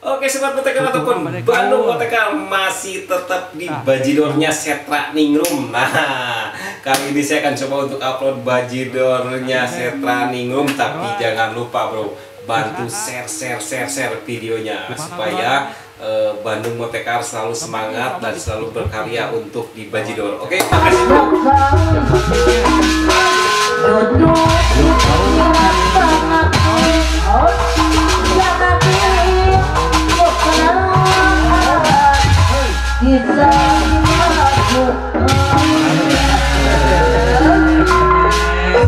Oke sobat Botekan ataupun Bandung Botekan masih tetap di bajidornya Setra Ningrum Nah kali ini saya akan coba untuk upload bajidornya Setra Ningrum Tapi jangan lupa bro bantu share share share share videonya Supaya eh, Bandung Motekar selalu semangat dan selalu berkarya untuk di Bajidor. Oke makasih. bro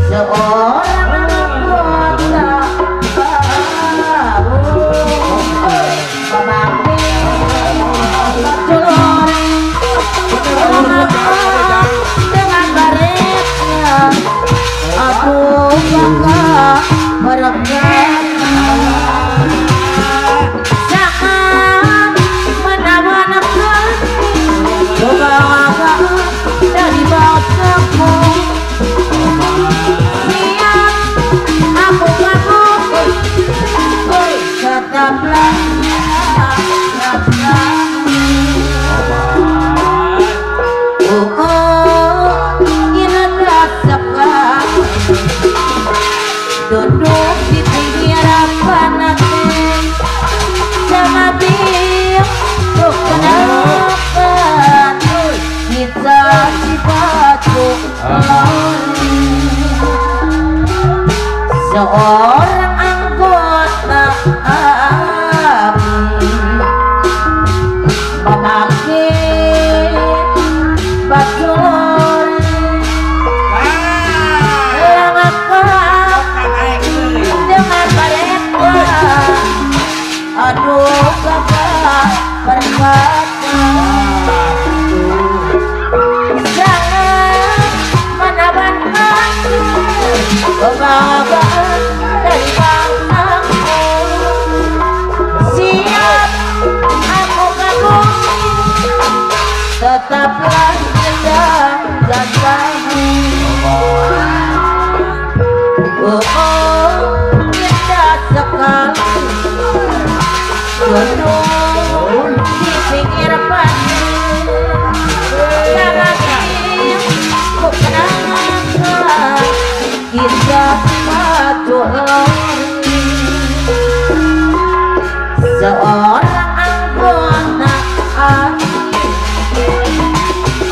Seorang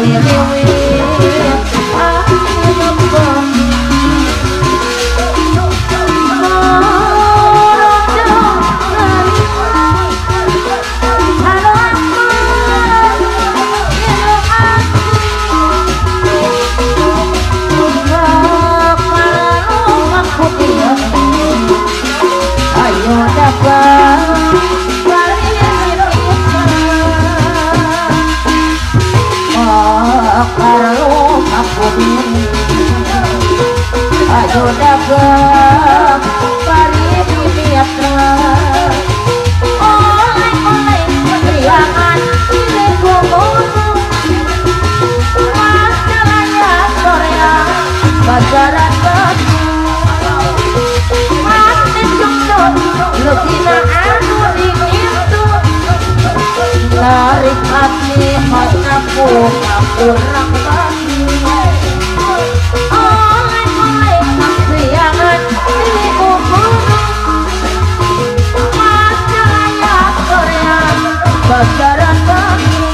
Yeah. I don't have love, but it bakaran bangku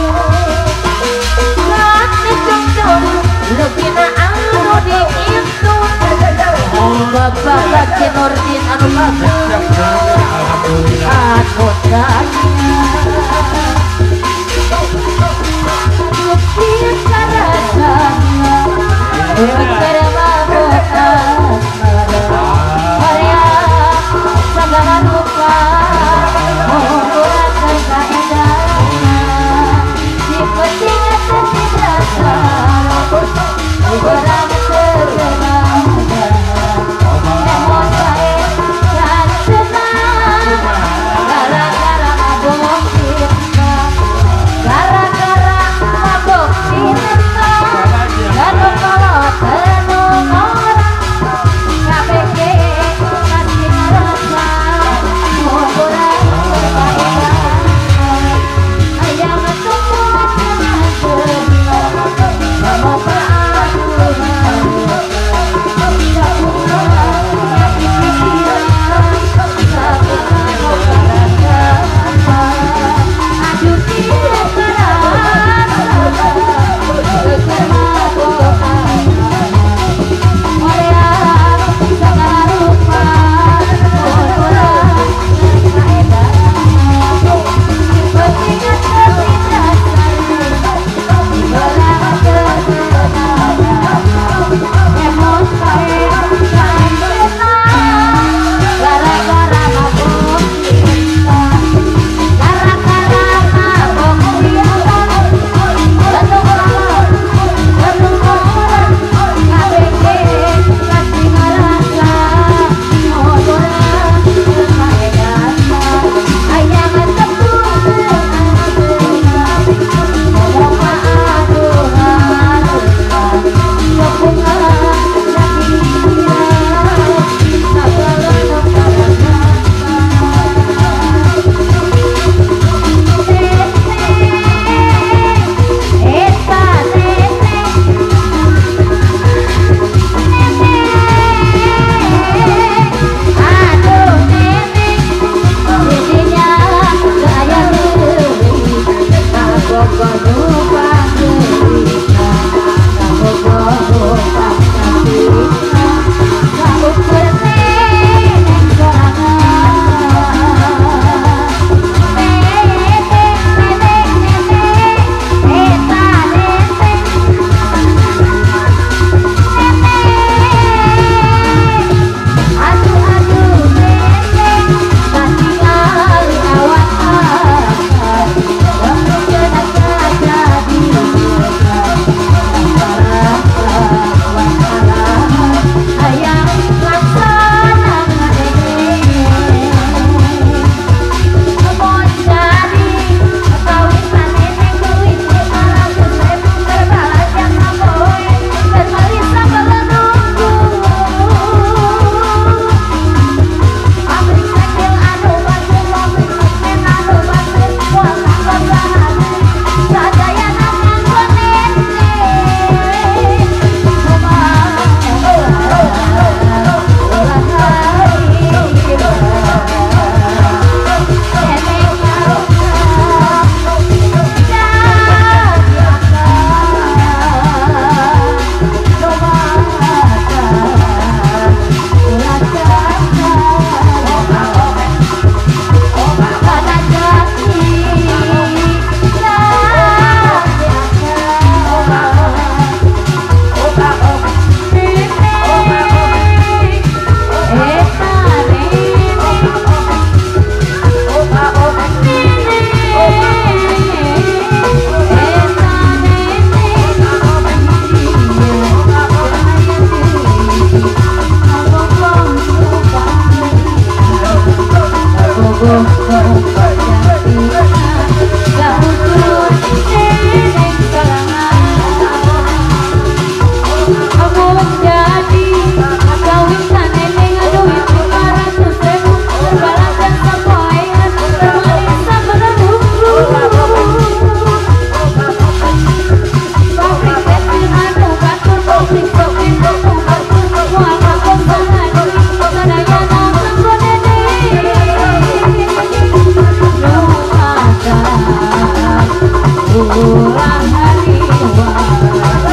Kami jengdor Lebih na anu di itu Bapak bagi nordin anu bapak Anu kaki